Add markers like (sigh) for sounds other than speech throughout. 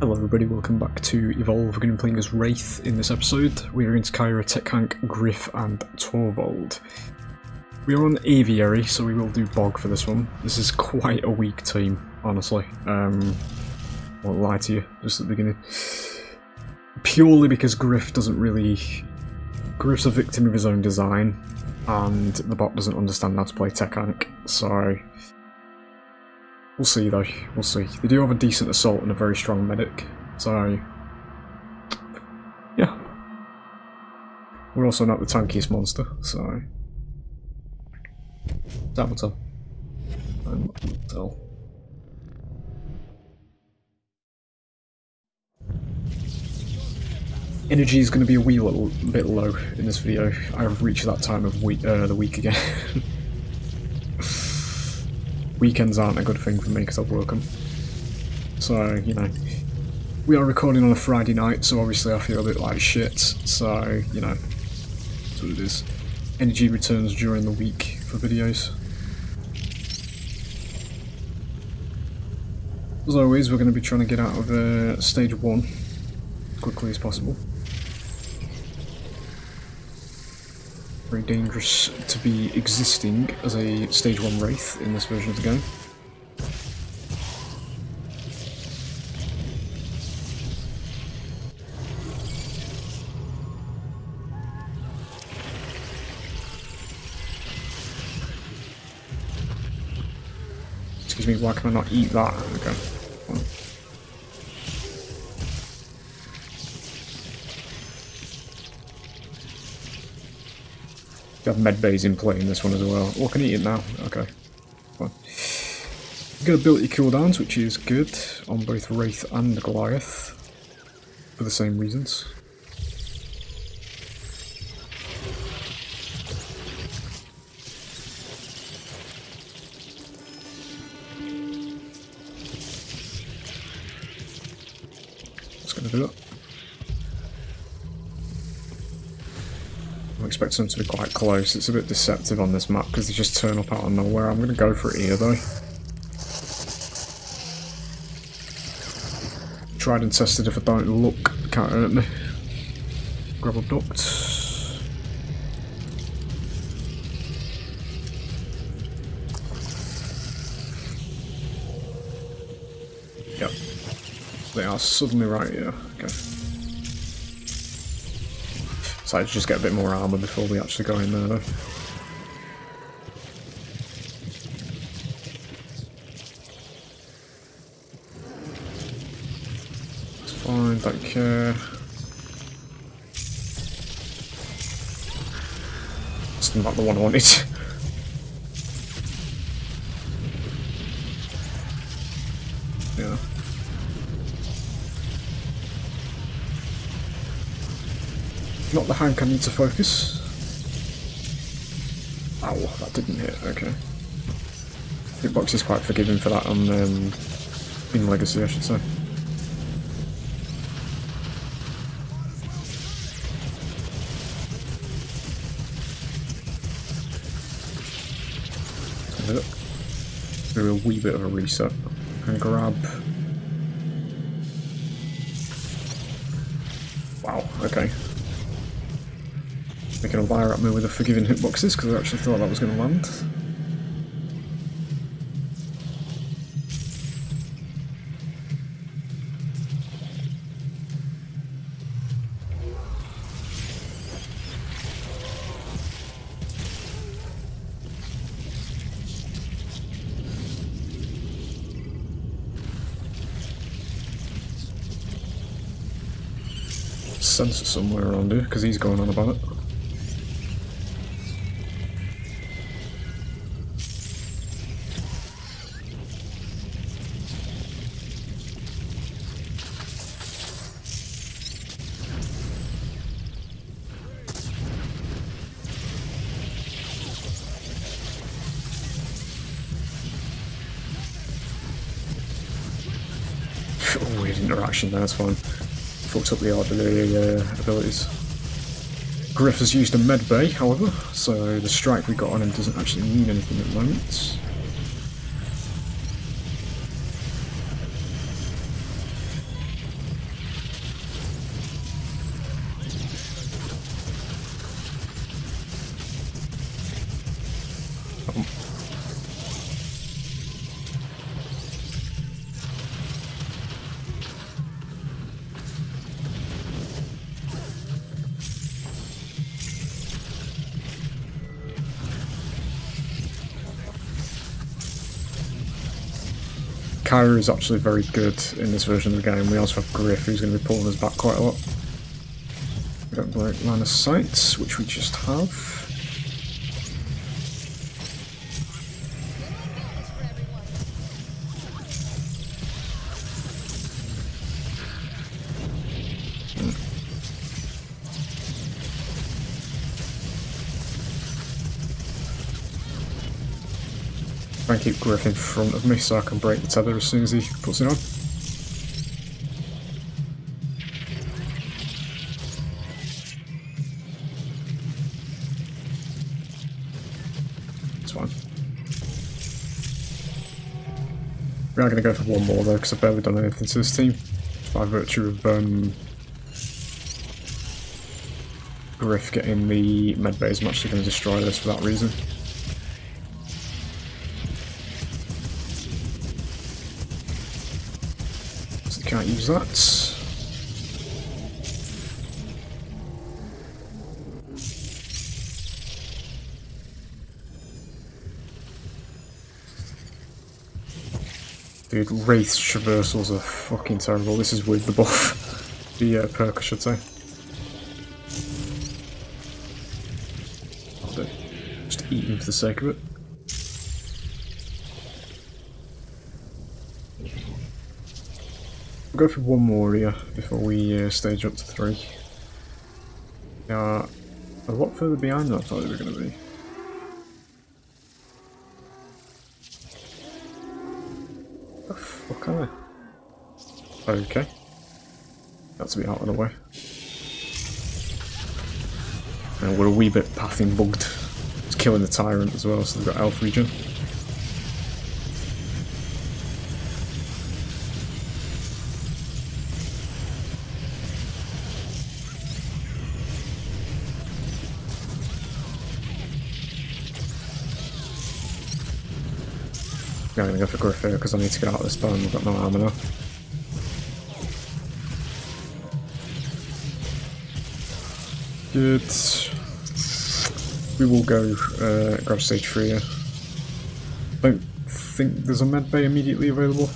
Hello everybody, welcome back to Evolve. We're going to be playing as Wraith in this episode. We're against Caira, Techhank, Griff and Torvald. We are on Aviary, so we will do Bog for this one. This is quite a weak team, honestly. Um, won't lie to you, just at the beginning. Purely because Griff doesn't really... Griff's a victim of his own design, and the bot doesn't understand how to play Techhank, so... We'll see though, we'll see. They do have a decent assault and a very strong medic, so... Yeah. We're also not the tankiest monster, so... That will tell. Time will tell. Energy is going to be a wee little bit low in this video. I have reached that time of week, uh, the week again. (laughs) Weekends aren't a good thing for me because I work them. So, you know, we are recording on a Friday night, so obviously I feel a bit like shit. So, you know, that's what it is. Energy returns during the week for videos. As always, we're going to be trying to get out of uh, stage one as quickly as possible. Very dangerous to be existing as a stage 1 Wraith in this version of the game. Excuse me, why can I not eat that? Okay. Have med bays in play in this one as well. Oh, I can eat it now. Okay. Fine. Get ability cooldowns, which is good on both Wraith and Goliath. For the same reasons. Just gonna do it. Expecting them to be quite close. It's a bit deceptive on this map because they just turn up out of nowhere. I'm going to go for it here though. Tried and tested if I don't look, can't hurt me. Grab a duct. Yep. They are suddenly right here. Okay. So I just get a bit more armor before we actually go in there though. It's fine, don't care. It's not the one I wanted. (laughs) yeah. Not the hank I need to focus. Ow, that didn't hit, okay. Hitbox is quite forgiving for that on um, in Legacy, I should say. Do a wee bit of a reset and grab. Wow, okay liar at me with the forgiving hitboxes because I actually thought that was going to land. Sensor somewhere around here because he's going on about it. Interaction there, that's fine. Fucked up the the uh, abilities. Griff has used a med bay, however, so the strike we got on him doesn't actually mean anything at the moment. Caira is actually very good in this version of the game. We also have Griff, who's going to be pulling us back quite a lot. We don't break line of sight, which we just have. And keep Griff in front of me so I can break the tether as soon as he puts it on. It's fine. We are going to go for one more though because I've barely done anything to this team. By virtue of um, Griff getting the medbay, I'm actually going to destroy this for that reason. Can't use that. Dude, Wraith traversals are fucking terrible. This is with the buff. (laughs) the uh, perk, I should say. Just eat him for the sake of it. We'll go for one more here before we uh, stage up to three. They are a lot further behind than I thought they were going to be. Fuck are they? Okay. That's a bit out of the way. And we're a wee bit pathing bugged. It's killing the tyrant as well, so they've got health regen. I'm gonna go for Griffith because I need to get out of this bone. I've got no now. Good. We will go uh, grab stage 3 here. Don't think there's a med bay immediately available.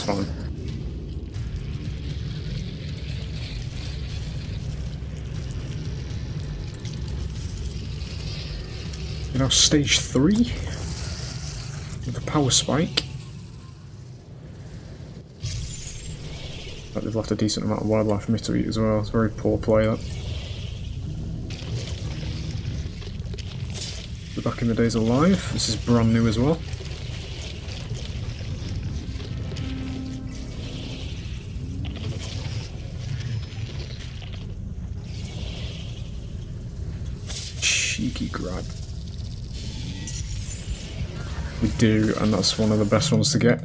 Fine. You know, stage three with the power spike. But they've left a decent amount of wildlife for me to eat as well. It's very poor play that. We're back in the days alive. This is brand new as well. We do, and that's one of the best ones to get.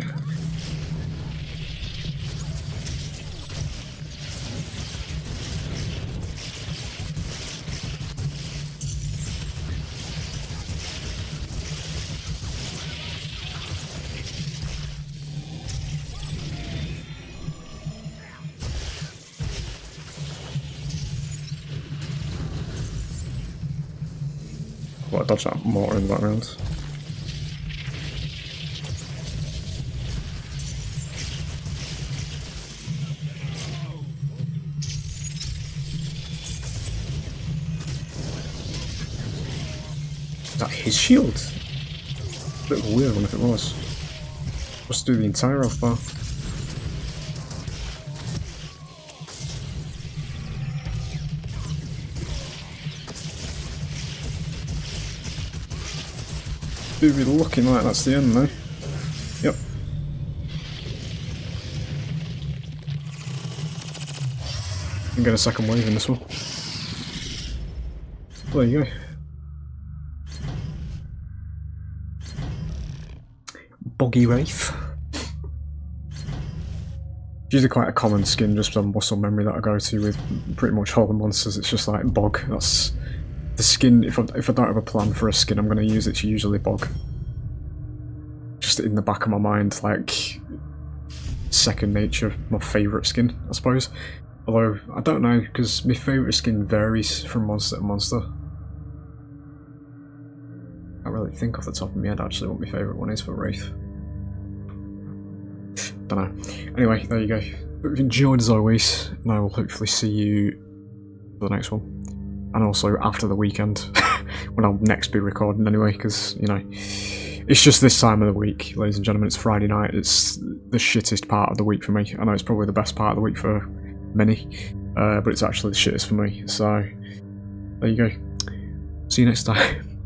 Well, I dodged that mortar in the background. Is that his shield? A bit of a weird one if it was. Let's do the entire health bar. do be looking like that's the end though. Yep. I'm get a second wave in this one. There you go. Boggy Wraith. usually quite a common skin just on muscle memory that I go to with pretty much all the monsters. It's just like bog. That's the skin, if I, if I don't have a plan for a skin, I'm going to use it's usually bog. Just in the back of my mind, like, second nature, my favourite skin, I suppose. Although, I don't know, because my favourite skin varies from monster to monster. I can't really think off the top of my head actually what my favourite one is for Wraith. Don't know. Anyway, there you go. Hope you've enjoyed as always, and I will hopefully see you for the next one. And also after the weekend, (laughs) when I'll next be recording anyway, because, you know, it's just this time of the week, ladies and gentlemen. It's Friday night. It's the shittest part of the week for me. I know it's probably the best part of the week for many, uh, but it's actually the shittest for me. So, there you go. See you next time. (laughs)